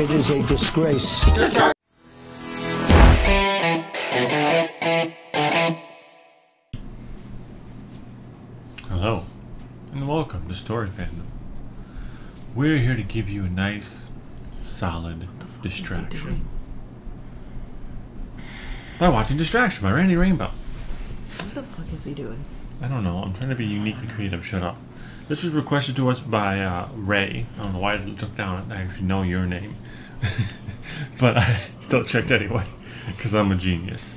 It is a disgrace. Hello, and welcome to Story Fandom. We're here to give you a nice, solid distraction. By watching Distraction by Randy Rainbow. What the fuck is he doing? I don't know, I'm trying to be unique and creative, shut up. This was requested to us by uh, Ray. I don't know why I took down, I actually know your name. but I still checked anyway, because I'm a genius.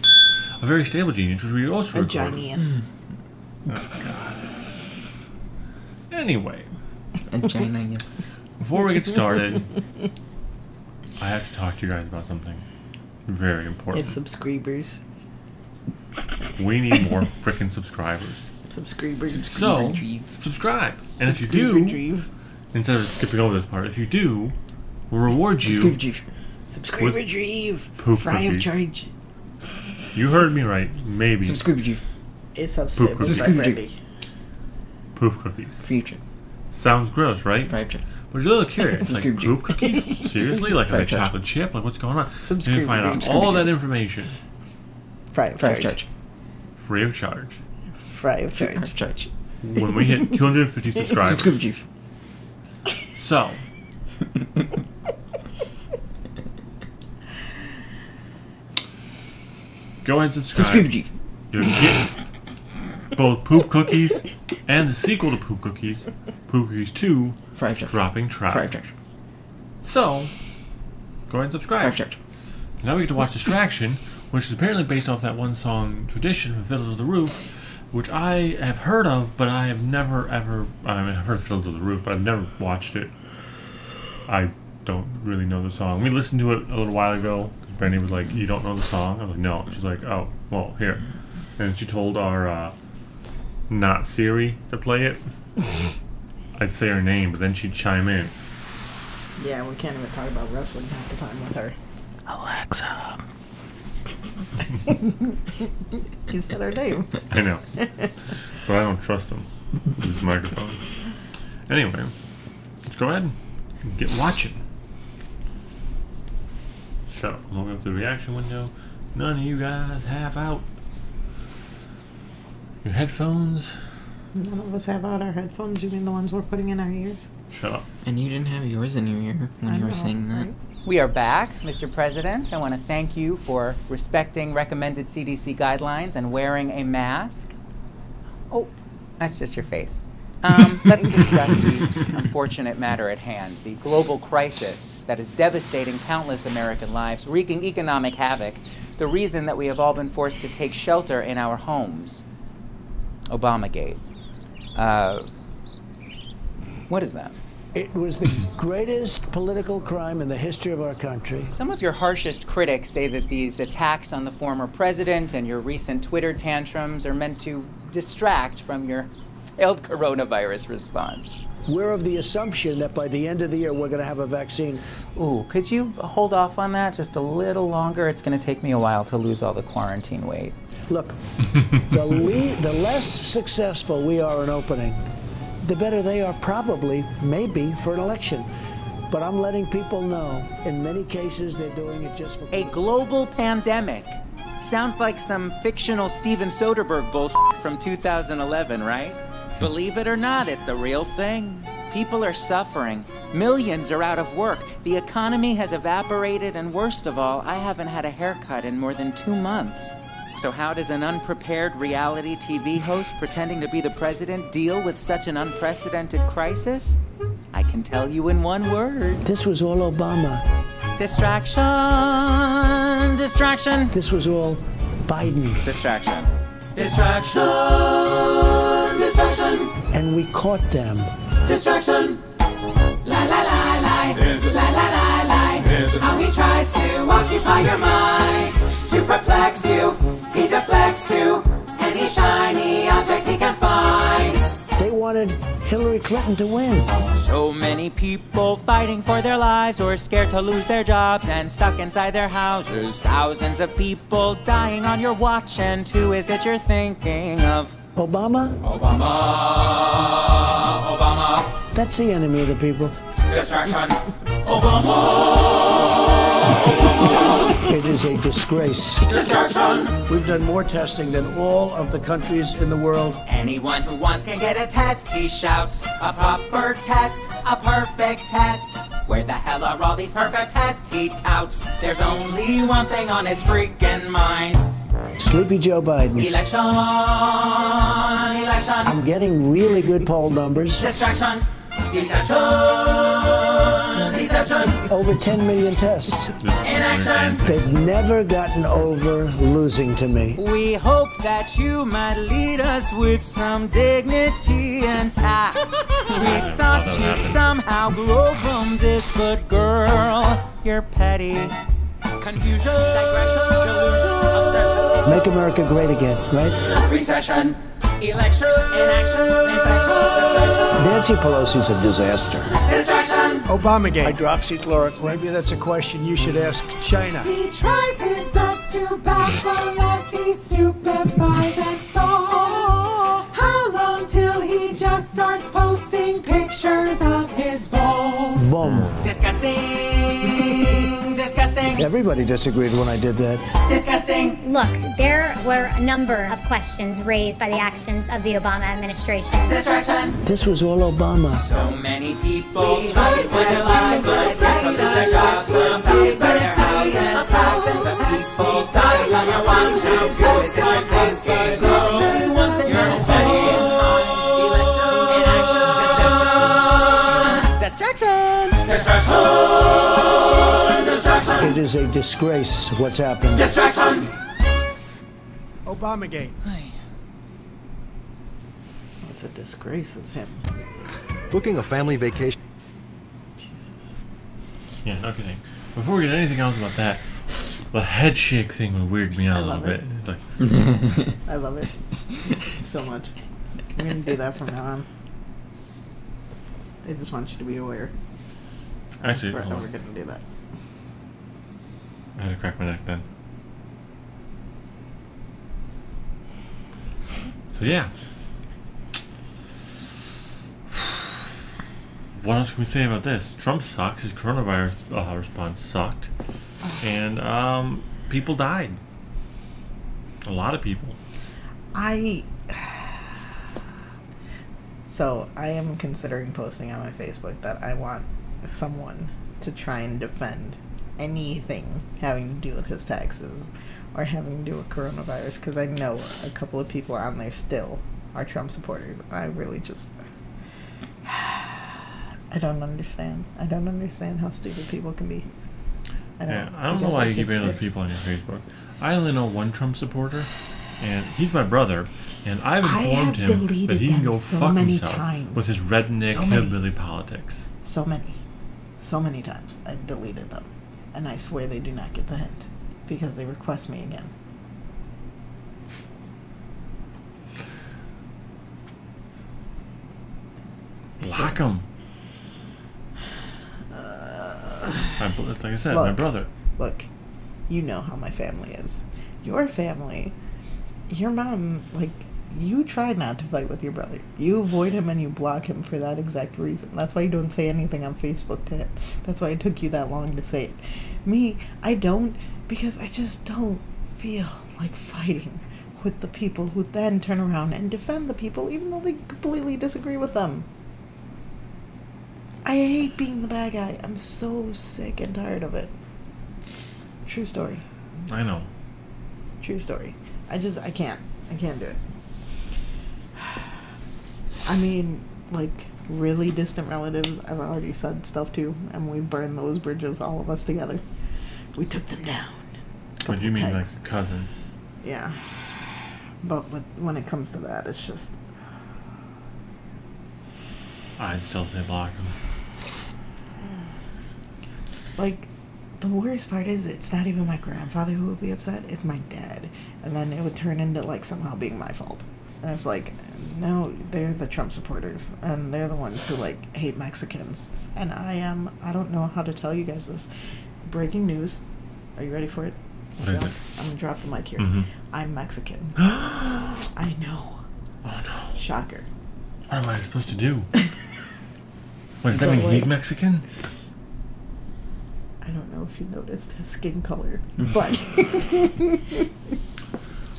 A very stable genius, which we also A recorded. genius. Oh, God. Anyway, A genius. Before we get started, I have to talk to you guys about something very important. It's subscribers. we need more freaking subscribers. Subscribers. So, Retrieve. subscribe. And if you do, retrieve. instead of skipping over this part, if you do, we'll reward you. Subscribe retrieve. Subscribe With retrieve. poop Free of cookies. charge. You heard me right. Maybe. Subscribe retrieve. It's subscribe. cookies. by Subscribe Freddy. Poop cookies. Future. Sounds gross, right? Five check. But you're a little curious. like, Subscribe poop cookies? Seriously? Like, are they Five charge. chocolate chip? Like, what's going on? Subscribe You can find out retrieve. all that information Free of Five charge. charge. free of charge Free of charge. Five charge. when we hit 250 subscribers. Subscribe retrieve. So, go ahead and subscribe. Subscribe retrieve. You'll get both Poop Cookies and the sequel to Poop Cookies, Poop Cookies 2, Five charge. Dropping Trout. Charge. So, go ahead and subscribe. Five charge. Now we get to watch Distraction, which is apparently based off that one song Tradition from Fiddle to the Roof, which I have heard of, but I have never ever. I mean, I've heard Fiddle to the Roof, but I've never watched it. I don't really know the song. We listened to it a little while ago. Brandy was like, "You don't know the song?" I was like, "No." She's like, "Oh, well, here." And she told our uh, not Siri to play it. I'd say her name, but then she'd chime in. Yeah, we can't even talk about wrestling half the time with her. Alexa. He said our name. I know. but I don't trust him. with His microphone. Anyway, let's go ahead and get watching. So, I'm opening up the reaction window. None of you guys have out your headphones. None of us have out our headphones. You mean the ones we're putting in our ears? Shut up. And you didn't have yours in your ear when I you were know, saying that. right? We are back, Mr. President. I want to thank you for respecting recommended CDC guidelines and wearing a mask. Oh, that's just your face. Um, let's discuss the unfortunate matter at hand the global crisis that is devastating countless American lives, wreaking economic havoc, the reason that we have all been forced to take shelter in our homes. Obamagate. Uh, what is that? It was the greatest political crime in the history of our country. Some of your harshest critics say that these attacks on the former president and your recent Twitter tantrums are meant to distract from your failed coronavirus response. We're of the assumption that by the end of the year, we're going to have a vaccine. Ooh, could you hold off on that just a little longer? It's going to take me a while to lose all the quarantine weight. Look, the, le- the less successful we are in opening, the better they are probably, maybe, for an election. But I'm letting people know, in many cases, they're doing it just for. A global pandemic. Sounds like some fictional Steven Soderbergh bullshit from 2011, right? Believe it or not, it's the real thing. People are suffering. Millions are out of work. The economy has evaporated, and worst of all, I haven't had a haircut in more than two months. So, how does an unprepared reality TV host pretending to be the president deal with such an unprecedented crisis? I can tell you in one word This was all Obama. distraction, distraction. This was all Biden. Distraction. Distraction. Distraction. And we caught them. Distraction. La la la la. La la la la. How he tries to occupy your mind. To perplex you. Shiny object he can find. They wanted Hillary Clinton to win. So many people fighting for their lives or scared to lose their jobs and stuck inside their houses. Thousands of people dying on your watch. And who is it you're thinking of? Obama? Obama, Obama, That's the enemy of the people. It is a disgrace. We've done more testing than all of the countries in the world. Anyone who wants can get a test, he shouts. A proper test, a perfect test. Where the hell are all these perfect tests he touts? There's only one thing on his freaking mind. Sleepy Joe Biden. Election, election, I'm getting really good poll numbers. distraction, deception, deception, Over 10 million tests. inaction. They've never gotten over losing to me. We hope that you might lead us with some dignity and tact. We thought thought that would you'd happen. somehow grow from this, but girl, you're petty. Confusion, digression, delusion, obsession, Make America great again, right? recession, election, inaction, infection, distraction, Nancy Pelosi's a disaster. distraction. Obamagate. Hydroxychloroquine. Maybe that's a question you should ask China. He tries his best to bashful as he stupefies and stalls. Everybody disagreed when I did that. disgusting, Look, there were a number of questions raised by the actions of the Obama administration. distraction. This was all Obama. So many people is a disgrace what's happened. distraction. Obamagate. It's a disgrace, it's him. Booking a family vacation. Jesus. Yeah, okay. Before we get anything else about that, the head shake thing would weird me out a little love bit. it. It's like, I love it so much. I'm gonna do that from now on. I just want you to be aware. actually, We're, hold we're gonna do that. I had to crack my neck then. So yeah. What else can we say about this? Trump sucks. His coronavirus uh, response sucked, and um, people died. A lot of people. I. So I am considering posting on my Facebook that I want someone to try and defend anything having to do with his taxes or having to do with coronavirus because I know a couple of people on there still are Trump supporters. I really just. I don't understand. I don't understand how stupid people can be. I Yeah, I don't know why I you keep just- any of those people on your Facebook. I only know one Trump supporter, and he's my brother. And I've I informed him that he can go so fuck many himself times. with his redneck So hillbilly politics. So many. So many times I've deleted them. And I swear they do not get the hint. Because they request me again. Lock him. My, br- like I said, my brother. Look, you know how my family is. Your family, your mom, like, you try not to fight with your brother. You avoid him and you block him for that exact reason. That's why you don't say anything on Facebook to him. That's why it took you that long to say it. Me, I don't because I just don't feel like fighting with the people who then turn around and defend the people even though they completely disagree with them. I hate being the bad guy. I'm so sick and tired of it. True story. I know. True story. I just I can't. I can't do it. I mean, like really distant relatives, I've already said stuff to, and we burned those bridges, all of us together. We took them down. What do you mean, pegs. like cousin? Yeah. But with, when it comes to that, it's just I'd still say block them. like the worst part is it's not even my grandfather who would be upset it's my dad and then it would turn into like somehow being my fault and it's like no they're the trump supporters and they're the ones who like hate mexicans and i am i don't know how to tell you guys this breaking news are you ready for it What is it? i'm gonna drop the mic here Mhm. i'm mexican i know Oh no. shocker What am I supposed to do? What does So, that mean? He's Mexican? I don't know if you noticed his skin color, but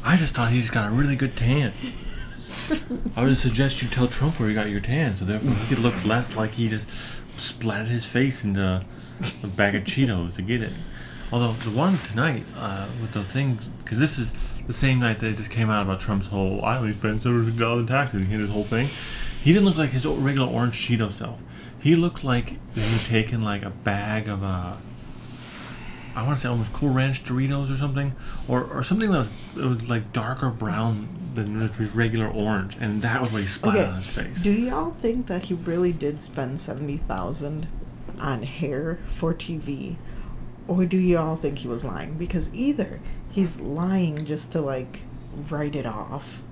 I just thought he just got a really good tan. I would suggest you tell Trump where you got your tan, so therefore he could look less like he just splattered his face into a bag of Cheetos to get it. Although the one tonight uh, with the thing, because this is the same night that it just came out about Trump's whole I only spent seven hundred dollars in taxes, and he had his whole thing. He didn't look like his regular orange Cheeto self. He looked like he'd taken like a bag of uh, I want to say almost Cool Ranch Doritos or something, or, or something that was, it was like darker brown than his regular orange, and that was what he splattered okay. on his face. Do y'all think that he really did spend seventy thousand on hair for TV, or do y'all think he was lying? Because either he's lying just to like write it off,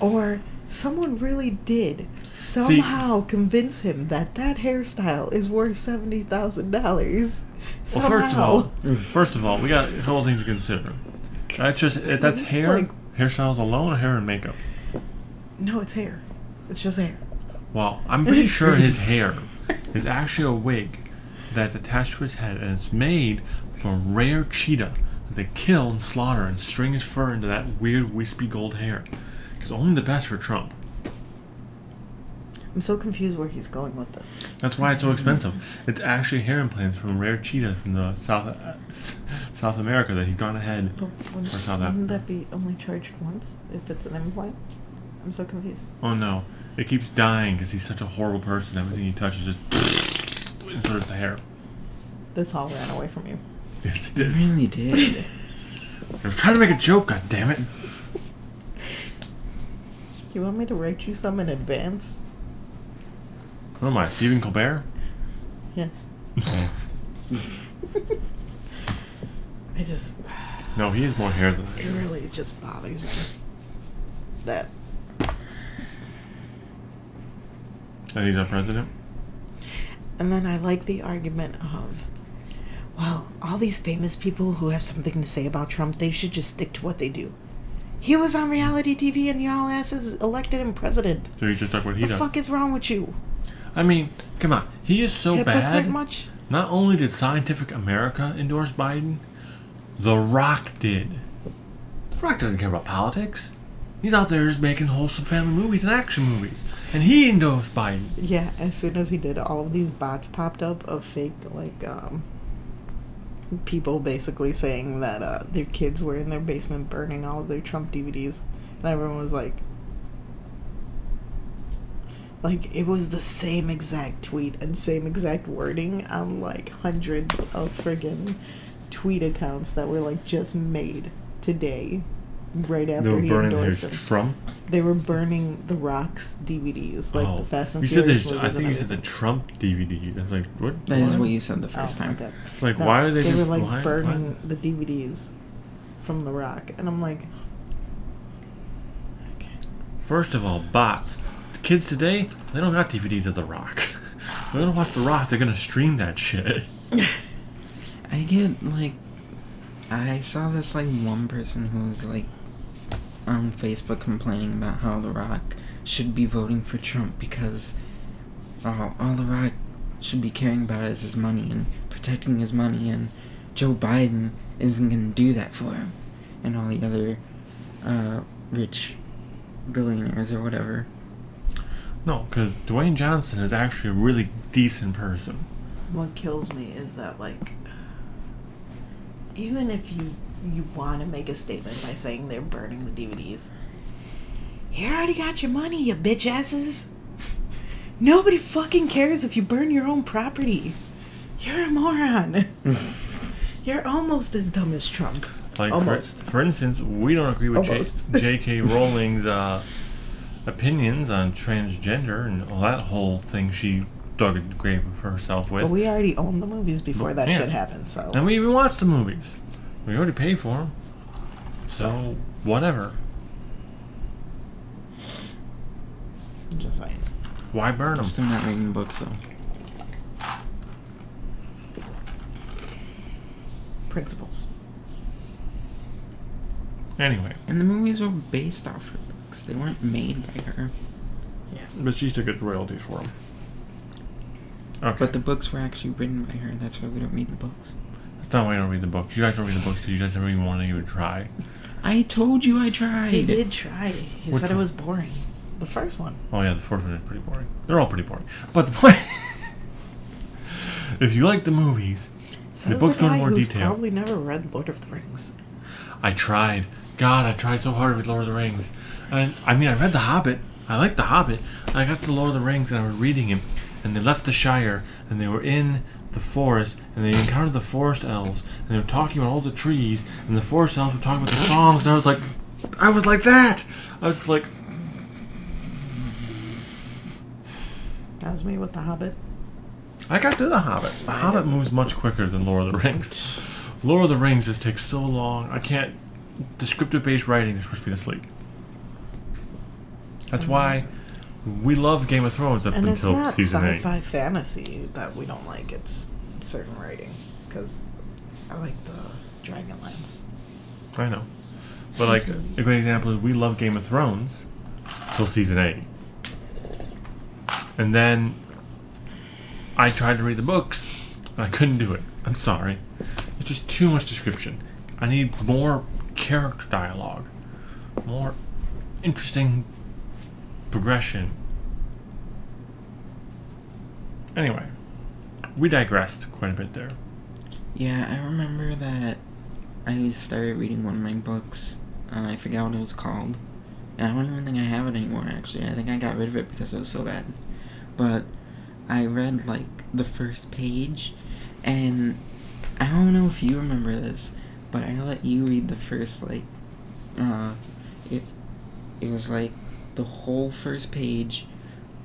or someone really did somehow convince him that that hairstyle is worth seventy thousand dollars. Well, first of all, mm. first of all, we got a couple things to consider. That's just it, that's It's hair, like- hairstyles alone, or hair and makeup. no, it's hair. It's just hair. Well, I'm pretty sure his hair is actually a wig that's attached to his head, and it's made from a rare cheetah that they kill and slaughter and string his fur into that weird wispy gold hair. Because only the best for Trump. I'm so confused where he's going with this. That's why it's so expensive. It's actually hair implants from rare cheetahs from the South uh, South America that he's gone ahead But or wouldn't, South wouldn't that be only charged once if it's an implant? I'm so confused. Oh no, it keeps dying because he's such a horrible person. Everything he touches just and so the hair. This all ran away from you. Yes, it It did. really did. I was trying to make a joke. God damn it! You want me to write you some in advance? What am I, Stephen Colbert? Yes. I just, No, he has more hair than I it really just bothers me. That And he's our president. And then I like the argument of, well, all these famous people who have something to say about Trump, they should just stick to what they do. He was on reality TV and y'all asses elected him president. So he just talk what he the does. fuck is wrong with you? I mean, come on. He is so bad. much? Not only did Scientific America endorse Biden, The Rock did. The Rock doesn't care about politics. He's out there just making wholesome family movies and action movies. And he endorsed Biden. Yeah, as soon as he did, all of these bots popped up of fake, like, um, people basically saying that uh, their kids were in their basement burning all of their Trump DVDs. And everyone was like, like, it was the same exact tweet and same exact wording on, like, hundreds of friggin' tweet accounts that were, like, just made today, right after They were he burning endorsed his them. Trump. They were burning the Rock's DVDs, like oh, the Fast and you said Furious this. I think you said the. Trump DVD. That's like what? That is what? what you said the first Oh, time. okay. It's like No, why are they? They just, were like why, burning why- the DVDs from The Rock, and I'm like, okay. First of all, bots. Kids today, they don't got DVDs of The Rock. They're gonna watch The Rock. They're gonna stream that shit. I get like, I saw this like one person who was like on Facebook complaining about how The Rock should be voting for Trump because all, all The Rock should be caring about is his money and protecting his money, and Joe Biden isn't gonna do that for him, and all the other uh, rich billionaires or whatever. No, because Dwayne Johnson is actually a really decent person. What kills me is that like, even if you you want to make a statement by saying they're burning the DVDs, you already got your money, you bitch asses. Nobody fucking cares if you burn your own property. You're a moron. You're almost as dumb as Trump. Like almost. For, for instance, we don't agree with J- J.K. Rowling's uh, opinions on transgender and all that whole thing she dug a grave for herself with. But we already own the movies before that Yeah. shit happened, so. and we even watched the movies. We already paid for them. So whatever. I'm just saying. Why burn I'm them? still not reading books though. Principles. Anyway, And the movies were based off her books. They weren't made by her. Yeah. But she still gets royalties for them. Okay. But the books were actually written by her. That's why we don't read the books. That's not why I don't read the books. You guys don't read the books because you guys never even want to even try. I told you I tried. He did try. He Which said it was boring. The first one. Oh yeah, the fourth one is pretty boring. They're all pretty boring. But the point, if you like the movies, Says the books the go guy into more who's detail. probably never read Lord of the Rings. I tried. God, I tried so hard with Lord of the Rings. And I mean, I read The Hobbit. I liked The Hobbit. I got to Lord of the Rings and I was reading him, and they left the Shire and they were in the forest and they encountered the forest elves and they were talking about all the trees and the forest elves were talking about the songs and I was like, I was like that. I was like, That was me with The Hobbit. I got to The Hobbit. The Hobbit moves much quicker than Lord of the Rings. Lord of the Rings just takes so long. I can't. Descriptive based writing is me to sleep. That's why we love Game of Thrones up And it's until not season eight. sci-fi fantasy that we don't like. It's certain writing because I like the Dragonlance. I know. But, like, a great example is we love Game of Thrones till season eight. And then I tried to read the books and I couldn't do it. I'm sorry. It's just too much description. I need more character dialogue, more interesting progression. Anyway, we digressed quite a bit there. Yeah, I remember that I started reading one of my books, and I forgot what it was called. And I don't even think I have it anymore, actually. I think I got rid of it because it was so bad. But I read, like, the first page, and I don't know if you remember this, but I let you read the first, like, uh, it, it was like the whole first page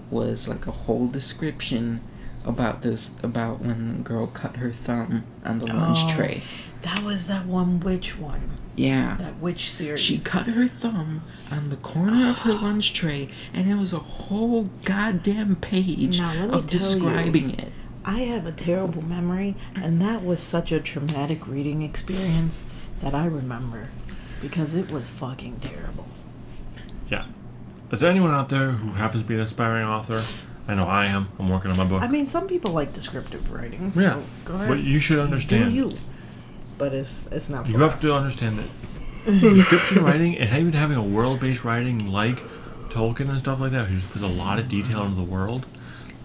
was like a whole description about this about when the girl cut her thumb on the lunch Oh. tray. That was that one witch one. Yeah. That witch series. She cut her thumb on the corner of her lunch tray, and it was a whole goddamn page Now, of describing you, it. I have a terrible memory, and that was such a traumatic reading experience that I remember because it was fucking terrible. Yeah. Is there anyone out there who happens to be an aspiring author? I know I am. I'm working on my book. I mean, some people like descriptive writing, so yeah. go ahead. But you should understand. Do you? But it's it's not. For You have us. to understand that description writing and even having a world-based writing like Tolkien and stuff like that, who just puts a lot of detail into the world,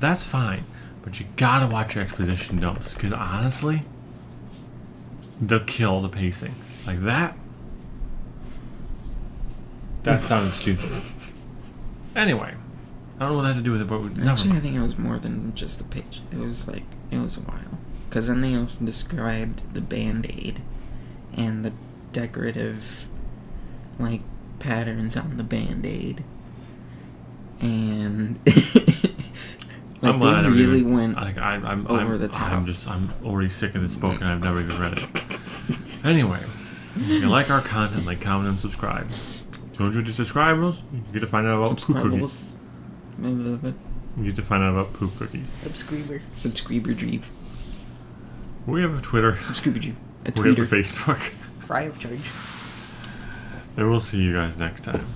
that's fine. But you gotta watch your exposition dumps, because honestly, they'll kill the pacing. Like that. That sounded stupid. Anyway, I don't know what that had to do with it, but we- Actually, I think it was more than just a page. It was like it was a while. Because then they also described the band aid and the decorative, like patterns on the band aid, and like I'm they really even- went Like I, I'm, over I'm, the top. I'm just, I'm already sick of this book, and I've never even read it. Anyway, if you like our content, like, comment, and subscribe. Don't you just subscribe? You get to find out about poop cookies. You get to find out about poop cookies. Subscriber. Subscriber dream. We have a Twitter. Subscriber dream. A We have a. Facebook. Fry of charge. And we'll see you guys next time.